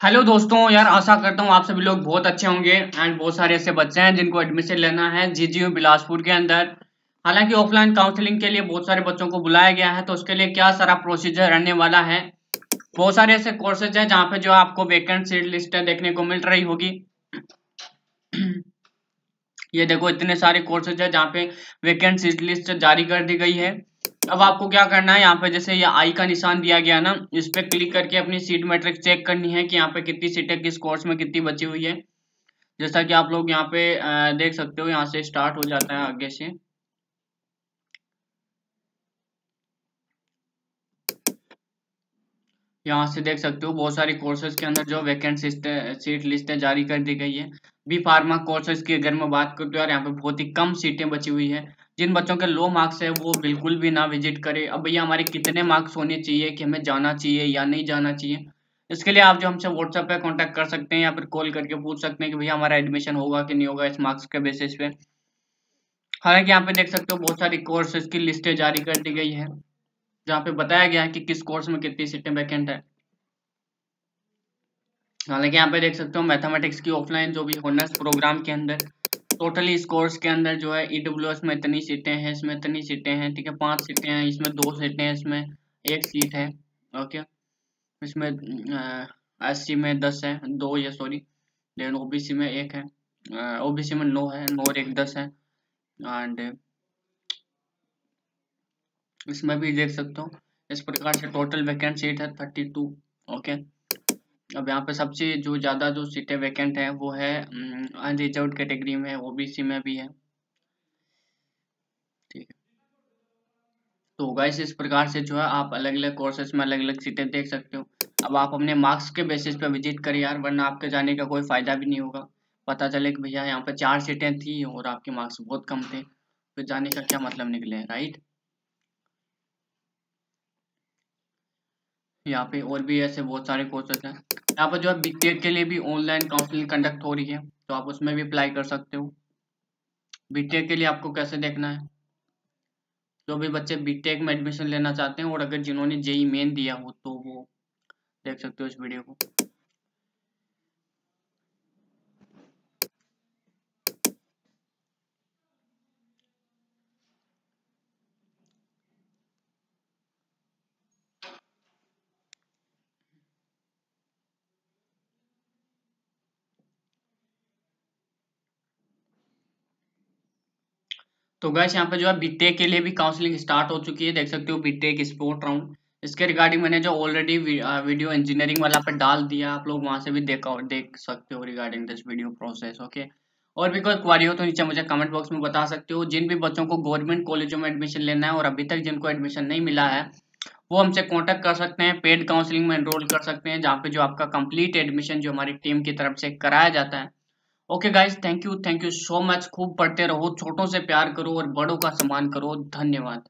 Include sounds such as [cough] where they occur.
Hello दोस्तों, यार आशा करता हूँ आप सभी लोग बहुत अच्छे होंगे एंड बहुत सारे ऐसे बच्चे हैं जिनको एडमिशन लेना है जी जीजीयू बिलासपुर के अंदर। हालाँकि ऑफलाइन काउंसलिंग के लिए बहुत सारे बच्चों को बुलाया गया है तो उसके लिए क्या सारा प्रोसीजर रहने वाला है? बहुत सारे ऐसे कोर्सेज हैं जहाँ पे जो आपको वेकेंट सीट लिस्ट देखने को मिल रही होगी। [clears throat] ये देखो, इतने सारे कोर्सेज है जहाँ पे वेकेंट सीट लिस्ट जारी कर दी गई है। अब आपको क्या करना है, यहाँ पे जैसे ये आई का निशान दिया गया ना, इस पे क्लिक करके अपनी सीट मैट्रिक्स चेक करनी है कि यहाँ पे कितनी सीटें किस कोर्स में कितनी बची हुई है। जैसा कि आप लोग यहाँ पे देख सकते हो, यहाँ से स्टार्ट हो जाता है आगे से। यहाँ से देख सकते हो, बहुत सारी कोर्सेज के अंदर जो वैकेंट सीट लिस्टें जारी कर दी गई है। बी फार्मा कोर्सेज की अगर मैं बात करूँ तो यार, यहाँ पे बहुत ही कम सीटें बची हुई है। जिन बच्चों के लो मार्क्स है, वो बिल्कुल भी ना विज़िट करे। अब भैया, हमारे कितने मार्क्स होने चाहिए कि हमें जाना चाहिए या नहीं जाना चाहिए? इसके लिए आप जो हमसे व्हाट्सएप पे कांटेक्ट कर सकते हैं या फिर कॉल करके पूछ सकते हैं कि भैया, हमारा एडमिशन होगा कि नहीं होगा इस मार्क्स के बेसिस पे। हालाँकि यहाँ पे देख सकते हो बहुत सारी कोर्सेज की लिस्टें जारी कर दी गई है, जहाँ पे बताया गया है कि किस कोर्स में कितनी सीटें वैकेंट है। हालाँकि यहाँ पे देख सकते हो मैथमेटिक्स की ऑफलाइन जो भी होनर्स प्रोग्राम के अंदर टोटली इस कोर्स के अंदर जो है ई e में इतनी सीटें हैं, इसमें इतनी सीटें हैं, ठीक है, पाँच सीटें हैं, इसमें दो सीटें हैं, इसमें एक सीट है, ओके, इसमें एस सी में दस है, दो या सॉरी लेकिन ओबीसी में एक है ओबीसी में नौ है, नौ और एक दस है एंड इसमें भी देख सकते हो, इस प्रकार से टोटल वैकेंट सीट है थर्टी टू ओके। अब यहाँ पे सबसे जो ज़्यादा जो सीटें वैकेंट है, वो है अनरिजर्व कैटेगरी में ओबीसी में भी है। ठीक है। तो गाइस इस प्रकार से जो है आप अलग अलग कोर्सेज में अलग अलग सीटें देख सकते हो। अब आप अपने मार्क्स के बेसिस पे विज़िट करिए यार, वरना आपके जाने का कोई फ़ायदा भी नहीं होगा। पता चले कि भैया यहाँ पे चार सीटें थी और आपके मार्क्स बहुत कम थे, फिर जाने का क्या मतलब निकले राइट यहाँ पे और भी ऐसे बहुत सारे कोर्सेज हैं। यहाँ पर जो है बी के लिए भी ऑनलाइन काउंसलिंग कंडक्ट हो रही है तो आप उसमें भी अप्लाई कर सकते हो। बी के लिए आपको कैसे देखना है? जो भी बच्चे बी में एडमिशन लेना चाहते हैं और अगर जिन्होंने जेई मेन दिया हो तो वो देख सकते हो इस वीडियो को। तो गैस यहाँ पे जो है बीटेक के लिए भी काउंसलिंग स्टार्ट हो चुकी है। देख सकते हो बीटेक स्पोर्ट राउंड इसके रिगार्डिंग मैंने जो ऑलरेडी वीडियो इंजीनियरिंग वाला पे डाल दिया। आप लोग वहाँ से भी देखा, देख सकते हो regarding this video process okay और भी कोई क्वारी हो तो नीचे मुझे कमेंट बॉक्स में बता सकते हो। जिन भी बच्चों को गवर्नमेंट कॉलेजों में एडमिशन लेना है और अभी तक जिनको एडमिशन नहीं मिला है, वो हमसे कॉन्टेक्ट कर सकते हैं। पेड काउंसलिंग में एनरोल कर सकते हैं, जहाँ पे जो आपका कंप्लीट एडमिशन जो हमारी टीम की तरफ़ से कराया जाता है। Okay guys thank you thank you so much खूब पढ़ते रहो, छोटों से प्यार करो और बड़ों का सम्मान करो। धन्यवाद।